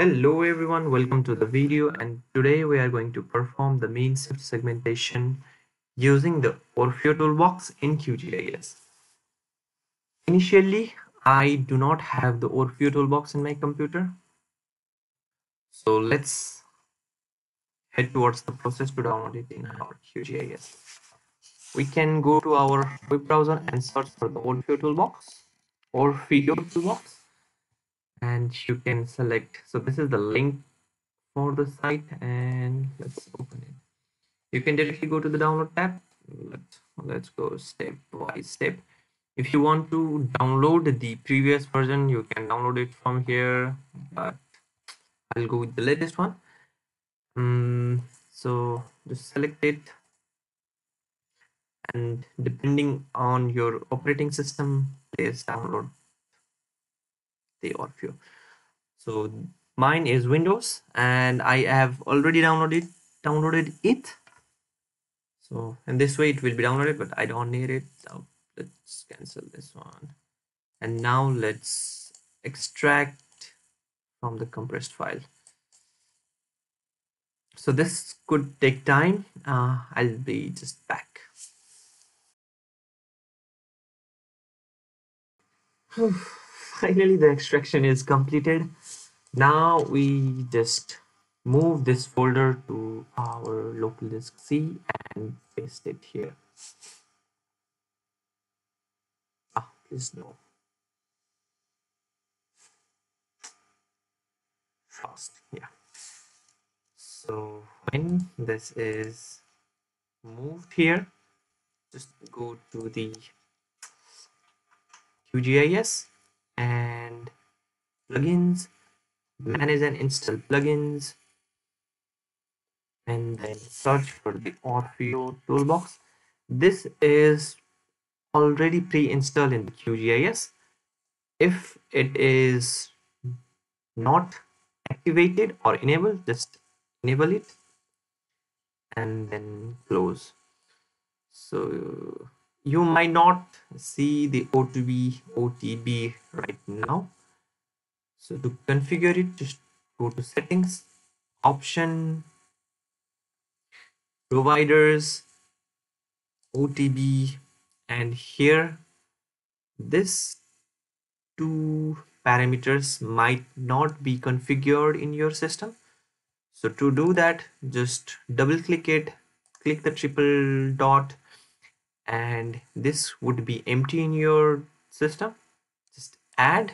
Hello everyone, welcome to the video and today we are going to perform the mean shift segmentation using the Orfeo toolbox in QGIS. Initially, I do not have the Orfeo toolbox in my computer. So let's head towards the process to download it in our QGIS. We can go to our web browser and search for the Orfeo toolbox, or Orfeo toolbox and you can select so this is the link for the site and let's open it. You can directly go to the download tab. Let's let's go step by step. If you want to download the previous version you can download it from here but i'll go with the latest one. Um, so just select it. And depending on your operating system please download the Orfeo. So mine is Windows and I have already downloaded downloaded it. So in this way it will be downloaded, but I don't need it. So let's cancel this one. And now let's extract from the compressed file. So this could take time. Uh, I'll be just back. Finally the extraction is completed. Now we just move this folder to our local disk C and paste it here. Ah please no. Fast yeah. So when this is moved here just go to the QGIS and plugins. Manage and install plugins. And then search for the Orfeo toolbox. This is already pre-installed in QGIS if it is not activated or enabled just enable it and then close. So you might not see the O2B, OTB right now. So to configure it, just go to settings, option, providers, OTB, and here this two parameters might not be configured in your system. So to do that, just double click it, click the triple dot and this would be empty in your system. Just add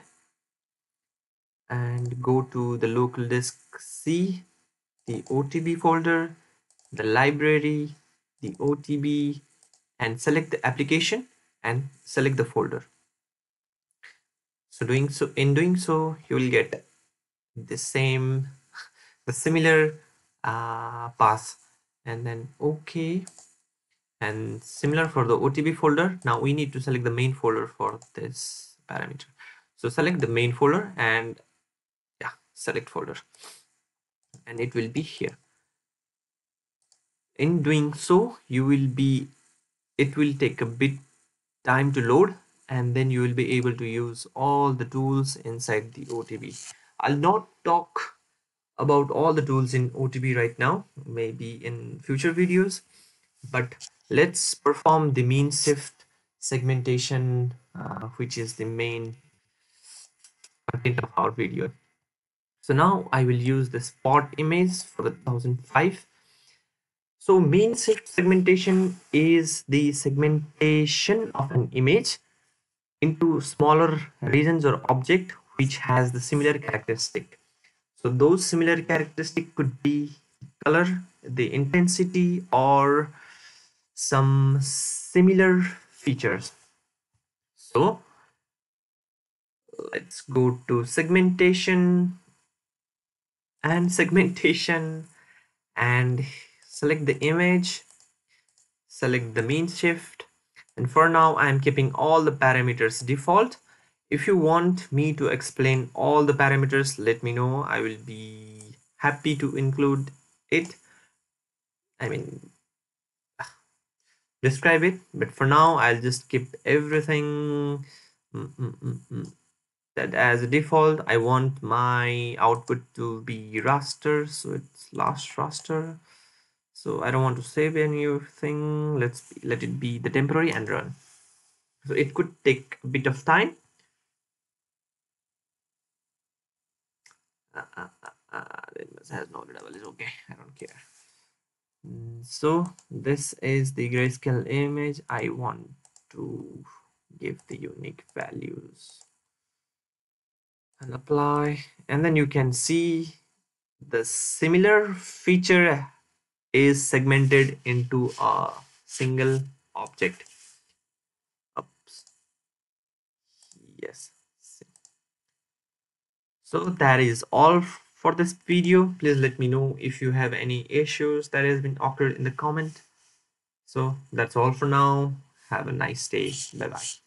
and go to the local disk C the OTB folder the library the OTB and select the application and select the folder. So doing so in doing so you will get the same the similar uh, path and then okay and similar for the OTB folder. Now we need to select the main folder for this parameter. So select the main folder and yeah select folder. And it will be here. In doing so you will be it will take a bit time to load and then you will be able to use all the tools inside the OTB I'll not talk about all the tools in OTB right now maybe in future videos but let's perform the mean shift segmentation uh, which is the main content of our video. So now i will use the spot image for the 1005 so mean shift segmentation is the segmentation of an image into smaller regions or object which has the similar characteristic. So those similar characteristic could be color the intensity or some similar features. So let's go to segmentation and segmentation and select the image select the mean shift. And for now I'm keeping all the parameters default. If you want me to explain all the parameters let me know. I will be happy to include it. I mean describe it but for now I'll just keep everything. Mm, mm, mm, that as a default I want my output to be raster so it's last raster. So I don't want to save anything. Let's let it be the temporary and run. So it could take a bit of time. Uh, uh, uh, uh has no level is okay I don't care so this is the grayscale image I want to give the unique values. And apply. And then you can see the similar feature is segmented into a single object. Oops. yes. So that is all for this video please let me know if you have any issues that has been occurred in the comment. So that's all for now. Have a nice day. Bye bye